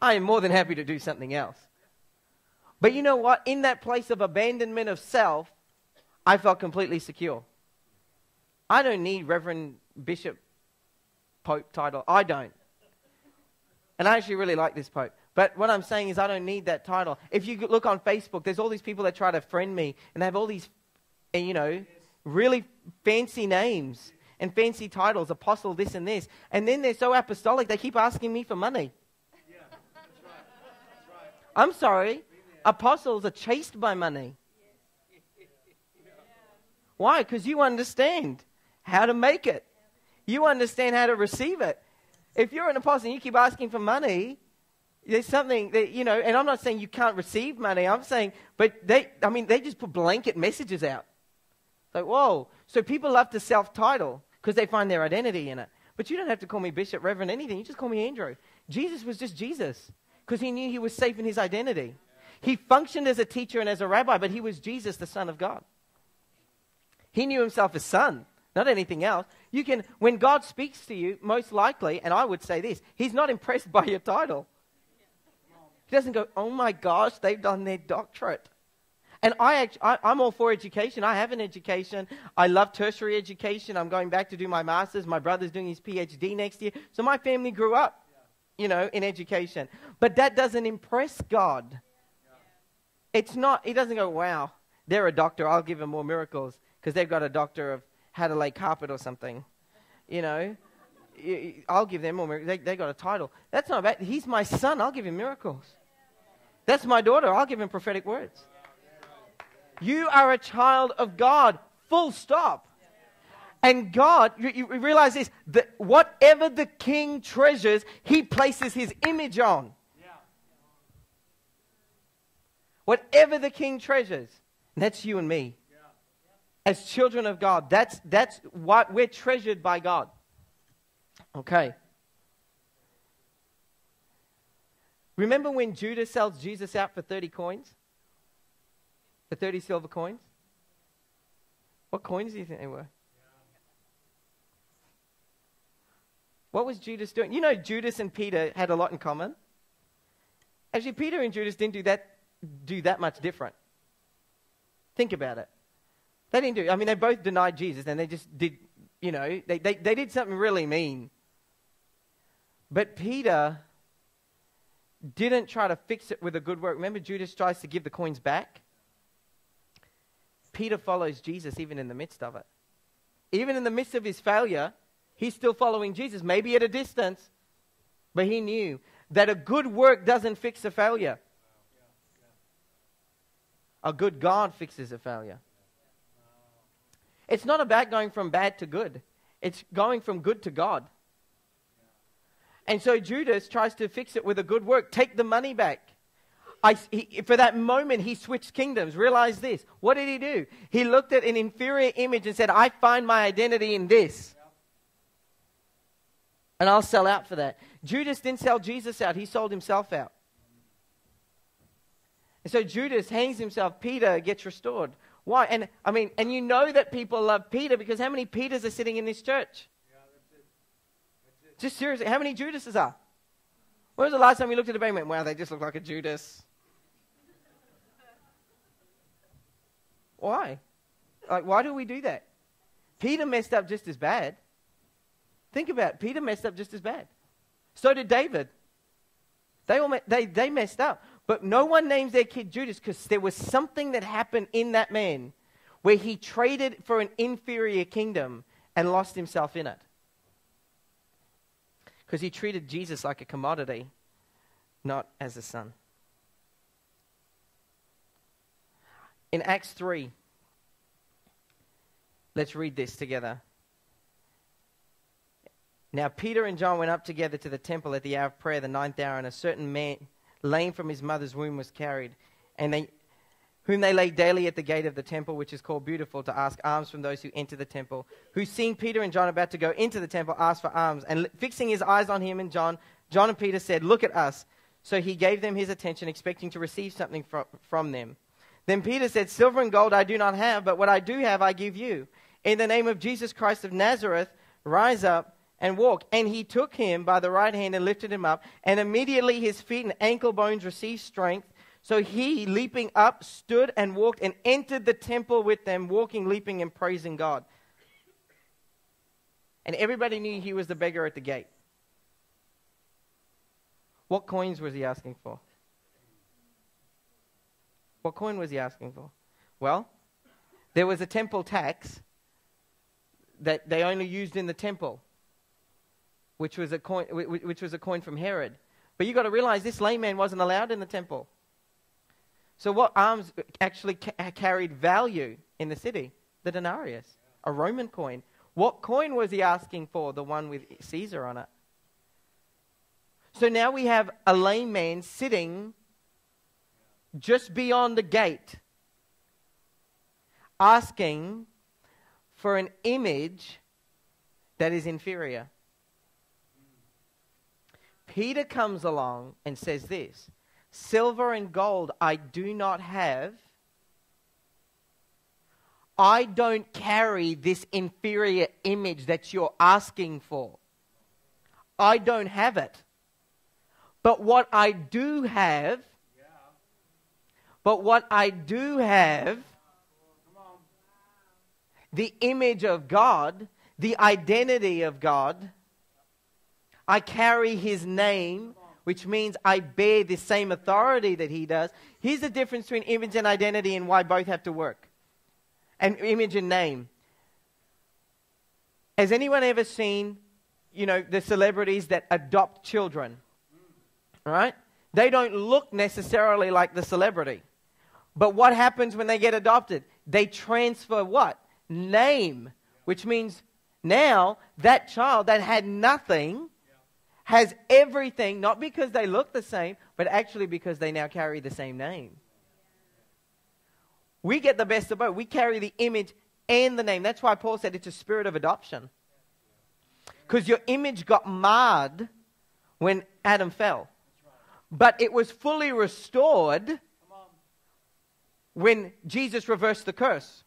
I am more than happy to do something else. But you know what? In that place of abandonment of self, I felt completely secure. I don't need Reverend Bishop Pope title. I don't. And I actually really like this Pope. But what I'm saying is, I don't need that title. If you look on Facebook, there's all these people that try to friend me, and they have all these, eh, you know, really fancy names and fancy titles, apostle, this and this. And then they're so apostolic, they keep asking me for money. Yeah, that's right. That's right. I'm sorry. Apostles are chased by money. Why? Because you understand how to make it. You understand how to receive it. If you're an apostle and you keep asking for money, there's something that, you know, and I'm not saying you can't receive money. I'm saying, but they, I mean, they just put blanket messages out. Like, whoa. So people love to self title because they find their identity in it. But you don't have to call me bishop, reverend, anything. You just call me Andrew. Jesus was just Jesus because he knew he was safe in his identity. He functioned as a teacher and as a rabbi, but he was Jesus, the Son of God. He knew himself as Son, not anything else. You can, when God speaks to you, most likely, and I would say this, He's not impressed by your title. He doesn't go, oh my gosh, they've done their doctorate. And I, I, am all for education. I have an education. I love tertiary education. I'm going back to do my master's. My brother's doing his PhD next year. So my family grew up, you know, in education. But that doesn't impress God. It's not, he doesn't go, wow, they're a doctor. I'll give them more miracles because they've got a doctor of how to lay carpet or something. You know, I'll give them more miracles. They, they got a title. That's not bad. He's my son. I'll give him miracles. That's my daughter. I'll give him prophetic words. You are a child of God, full stop. And God, you, you realize this, that whatever the king treasures, he places his image on. Whatever the king treasures, and that's you and me. as children of God. That's, that's what we're treasured by God. Okay. Remember when Judas sells Jesus out for 30 coins? For 30 silver coins? What coins do you think they were? What was Judas doing? You know, Judas and Peter had a lot in common. Actually, Peter and Judas didn't do that, do that much different. Think about it. They didn't do, I mean, they both denied Jesus and they just did, you know, they, they, they did something really mean. But Peter didn't try to fix it with a good work. Remember, Judas tries to give the coins back? Peter follows Jesus even in the midst of it. Even in the midst of his failure, he's still following Jesus, maybe at a distance, but he knew that a good work doesn't fix a failure. A good God fixes a failure. It's not about going from bad to good, it's going from good to God. And so Judas tries to fix it with a good work. Take the money back. I, he, for that moment, he switched kingdoms. Realize this. What did he do? He looked at an inferior image and said, I find my identity in this. And I'll sell out for that. Judas didn't sell Jesus out, he sold himself out. And so Judas hangs himself, Peter gets restored. Why? And I mean, and you know that people love Peter because how many Peters are sitting in this church? Just seriously, how many Judases are? When was the last time you looked at a bank and went, wow, they just look like a Judas? why? Like, why do we do that? Peter messed up just as bad. Think about it. Peter messed up just as bad. So did David. They, all, they, they messed up. But no one names their kid Judas because there was something that happened in that man where he traded for an inferior kingdom and lost himself in it. Because he treated Jesus like a commodity, not as a son. In Acts 3, let's read this together. Now, Peter and John went up together to the temple at the hour of prayer, the ninth hour, and a certain man, lame from his mother's womb, was carried, and they, whom they laid daily at the gate of the temple, which is called Beautiful, to ask alms from those who enter the temple. Who, seeing Peter and John about to go into the temple, asked for alms. And fixing his eyes on him and John, John and Peter said, Look at us. So he gave them his attention, expecting to receive something from, from them. Then Peter said, Silver and gold I do not have, but what I do have I give you. In the name of Jesus Christ of Nazareth, rise up and walk. And he took him by the right hand and lifted him up. And immediately his feet and ankle bones received strength. So he, leaping up, stood and walked and entered the temple with them, walking, leaping, and praising God. And everybody knew he was the beggar at the gate. What coins was he asking for? What coin was he asking for? Well, there was a temple tax that they only used in the temple which was a coin, which was a coin from Herod. But you've got to realize this lame man wasn't allowed in the temple. So, what alms actually ca- carried value in the city? The denarius, a Roman coin. What coin was he asking for? The one with Caesar on it. So now we have a lame man sitting just beyond the gate asking for an image that is inferior. Peter comes along and says this Silver and gold I do not have. I don't carry this inferior image that you're asking for. I don't have it. But what I do have, but what I do have, the image of God, the identity of God, I carry his name, which means I bear the same authority that he does. Here's the difference between image and identity and why both have to work. And image and name. Has anyone ever seen, you know, the celebrities that adopt children? Right? They don't look necessarily like the celebrity. But what happens when they get adopted? They transfer what? Name, which means now that child that had nothing has everything, not because they look the same, but actually because they now carry the same name. We get the best of both. We carry the image and the name. That's why Paul said it's a spirit of adoption. Because your image got marred when Adam fell. But it was fully restored when Jesus reversed the curse.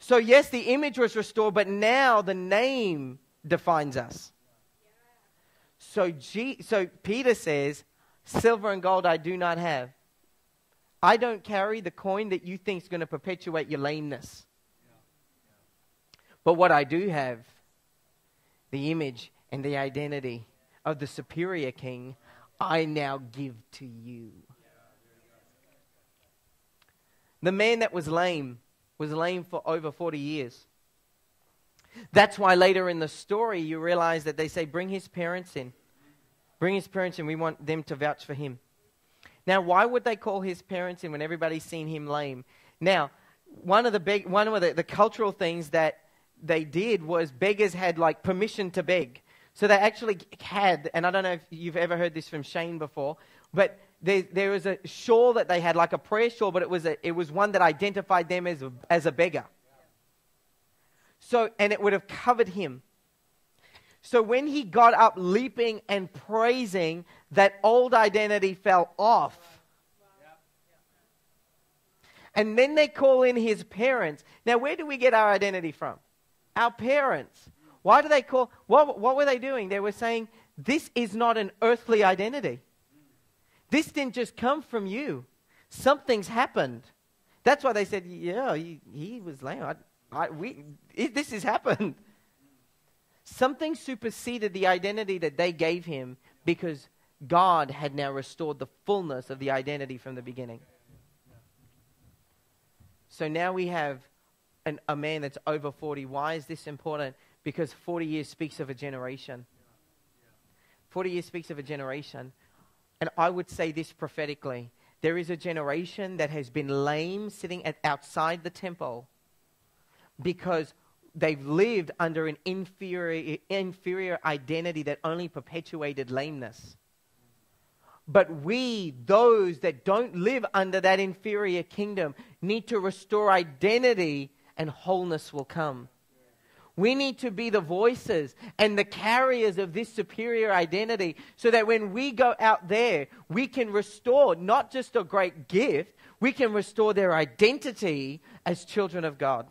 So, yes, the image was restored, but now the name defines us. So, G- so Peter says, Silver and gold I do not have. I don't carry the coin that you think is going to perpetuate your lameness. But what I do have, the image and the identity of the superior king, I now give to you. The man that was lame was lame for over 40 years. That's why later in the story you realize that they say, Bring his parents in. Bring his parents in. We want them to vouch for him. Now, why would they call his parents in when everybody's seen him lame? Now, one of the big, one of the, the cultural things that they did was beggars had like permission to beg. So they actually had, and I don't know if you've ever heard this from Shane before, but there, there was a shawl that they had, like a prayer shawl, but it was, a, it was one that identified them as a, as a beggar. So, and it would have covered him. So when he got up leaping and praising, that old identity fell off. And then they call in his parents. Now, where do we get our identity from? Our parents. Why do they call? What, what were they doing? They were saying, This is not an earthly identity. This didn't just come from you. Something's happened. That's why they said, Yeah, he, he was lame. I, I, we, it, this has happened. Something superseded the identity that they gave him because God had now restored the fullness of the identity from the beginning. So now we have an, a man that's over 40. Why is this important? because 40 years speaks of a generation. 40 years speaks of a generation. And I would say this prophetically there is a generation that has been lame sitting at, outside the temple because they've lived under an inferior, inferior identity that only perpetuated lameness. But we, those that don't live under that inferior kingdom, need to restore identity and wholeness will come. We need to be the voices and the carriers of this superior identity so that when we go out there, we can restore not just a great gift, we can restore their identity as children of God.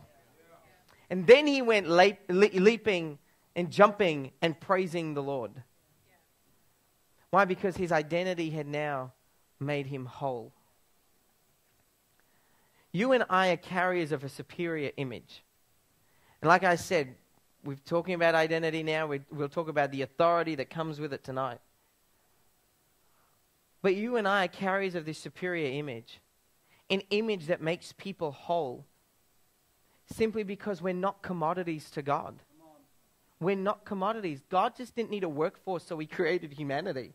And then he went leap, leaping and jumping and praising the Lord. Why? Because his identity had now made him whole. You and I are carriers of a superior image. And like I said, we're talking about identity now. We, we'll talk about the authority that comes with it tonight. But you and I are carriers of this superior image, an image that makes people whole, simply because we're not commodities to God. We're not commodities. God just didn't need a workforce, so He created humanity.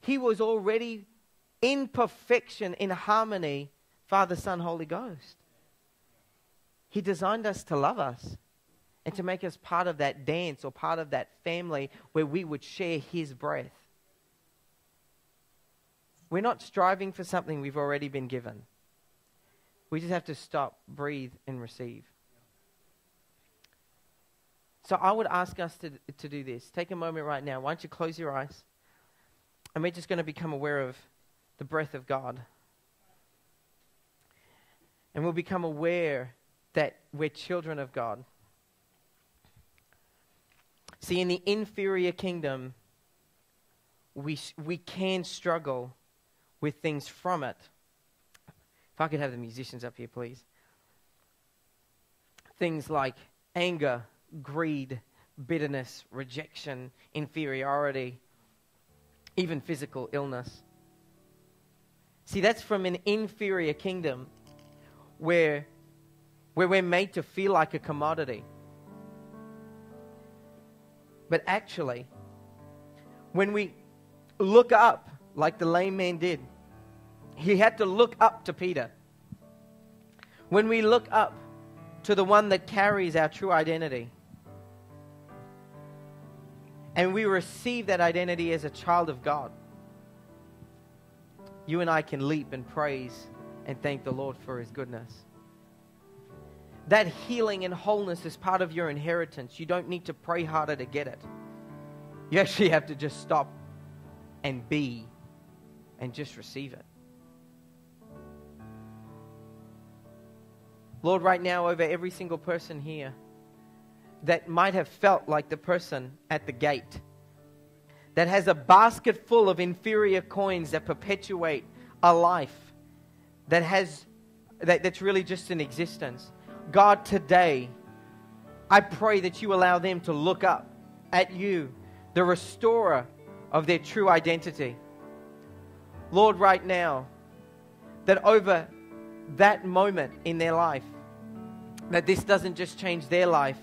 He was already in perfection, in harmony, Father, Son, Holy Ghost. He designed us to love us and to make us part of that dance or part of that family where we would share His breath. We're not striving for something we've already been given. We just have to stop, breathe, and receive. So I would ask us to, to do this. Take a moment right now. Why don't you close your eyes? And we're just going to become aware of the breath of God. And we'll become aware that we're children of God. See, in the inferior kingdom, we, we can struggle with things from it. If I could have the musicians up here, please. Things like anger, greed, bitterness, rejection, inferiority, even physical illness. See, that's from an inferior kingdom where where we're made to feel like a commodity. But actually, when we look up, like the lame man did, he had to look up to Peter. When we look up to the one that carries our true identity, and we receive that identity as a child of God, you and I can leap and praise and thank the Lord for his goodness. That healing and wholeness is part of your inheritance. You don't need to pray harder to get it. You actually have to just stop and be and just receive it. Lord, right now, over every single person here that might have felt like the person at the gate, that has a basket full of inferior coins that perpetuate a life that has that, that's really just an existence. God, today, I pray that you allow them to look up at you, the restorer of their true identity. Lord, right now, that over that moment in their life, that this doesn't just change their life,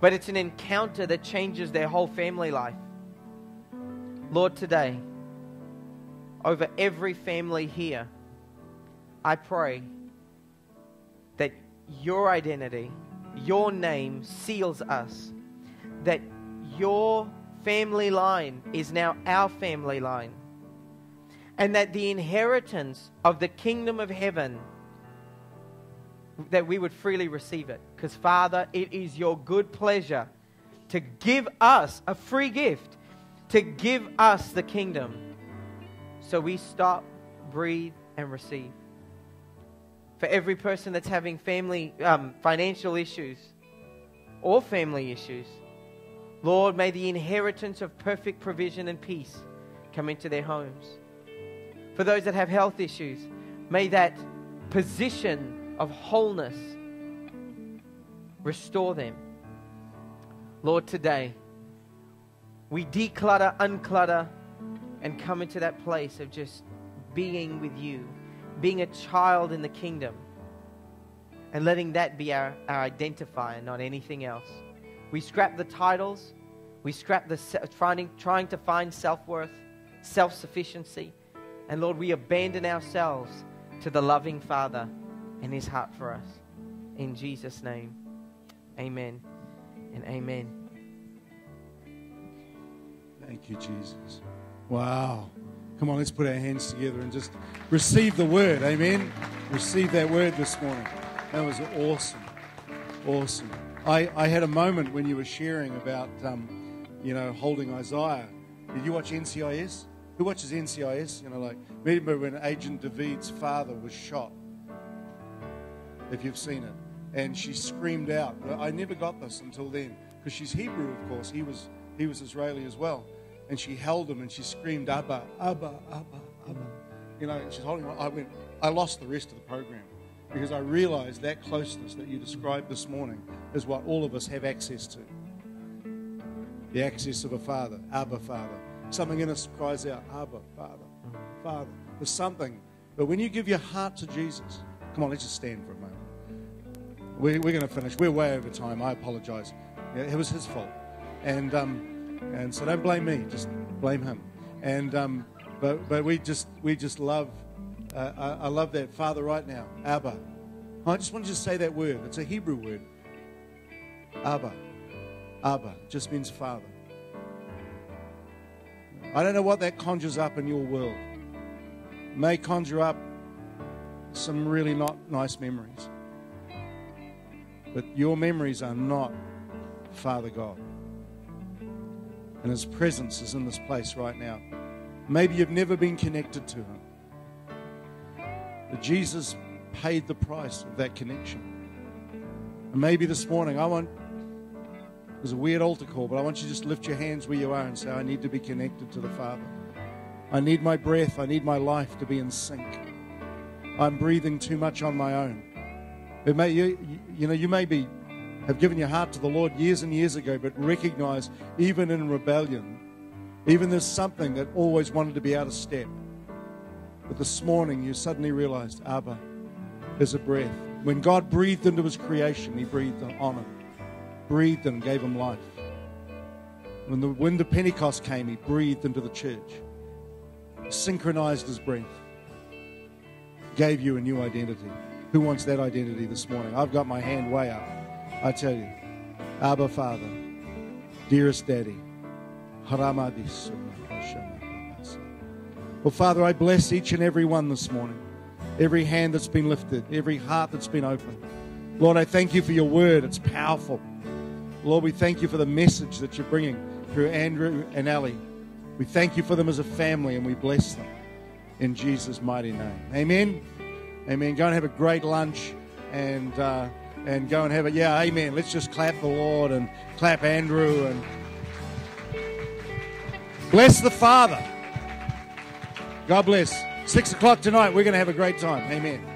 but it's an encounter that changes their whole family life. Lord, today, over every family here, I pray that your identity, your name seals us, that your family line is now our family line, and that the inheritance of the kingdom of heaven that we would freely receive it. Because, Father, it is your good pleasure to give us a free gift, to give us the kingdom. So we stop, breathe, and receive. For every person that's having family, um, financial issues or family issues, Lord, may the inheritance of perfect provision and peace come into their homes. For those that have health issues, may that position of wholeness. Restore them. Lord, today, we declutter, unclutter, and come into that place of just being with you, being a child in the kingdom, and letting that be our, our identifier, not anything else. We scrap the titles, we scrap the trying, trying to find self worth, self sufficiency, and Lord, we abandon ourselves to the loving Father and his heart for us. In Jesus' name, amen and amen. Thank you, Jesus. Wow. Come on, let's put our hands together and just receive the word. Amen. Receive that word this morning. That was awesome. Awesome. I, I had a moment when you were sharing about, um, you know, holding Isaiah. Did you watch NCIS? Who watches NCIS? You know, like, remember when Agent David's father was shot if you've seen it. And she screamed out. I never got this until then because she's Hebrew, of course. He was, he was Israeli as well. And she held him and she screamed, Abba, Abba, Abba, Abba. You know, she's holding him. I went, I lost the rest of the program because I realized that closeness that you described this morning is what all of us have access to. The access of a father, Abba, Father. Something in us cries out, Abba, Father, Father. There's something. But when you give your heart to Jesus, come on, let's just stand for a moment. We, are going to finish. We're way over time. I apologize. It was his fault. And, um, and so don't blame me, just blame him. And, um, but, but we just, we just love, uh, I, I love that Father right now, Abba. I just want you to say that word. It's a Hebrew word. Abba. Abba just means Father. I don't know what that conjures up in your world. It may conjure up some really not nice memories. But your memories are not Father God. And His presence is in this place right now. Maybe you've never been connected to Him. But Jesus paid the price of that connection. And maybe this morning, I want, there's a weird altar call, but I want you to just lift your hands where you are and say, I need to be connected to the Father. I need my breath, I need my life to be in sync. I'm breathing too much on my own. It may, you, you know, you may be have given your heart to the Lord years and years ago, but recognize even in rebellion, even there's something that always wanted to be out of step. But this morning you suddenly realized, Abba, there's a breath. When God breathed into his creation, he breathed on it, breathed and gave him life. When the wind of Pentecost came, he breathed into the church, synchronized his breath, gave you a new identity. Who wants that identity this morning? I've got my hand way up. I tell you, Abba Father, dearest Daddy, well, Father, I bless each and every one this morning. Every hand that's been lifted, every heart that's been opened. Lord, I thank you for your word. It's powerful. Lord, we thank you for the message that you're bringing through Andrew and Ali. We thank you for them as a family and we bless them in Jesus' mighty name. Amen. Amen. Go and have a great lunch and uh, and go and have a yeah. Amen. Let's just clap the Lord and clap Andrew and bless the Father. God bless. Six o'clock tonight. We're going to have a great time. Amen.